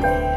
Bye.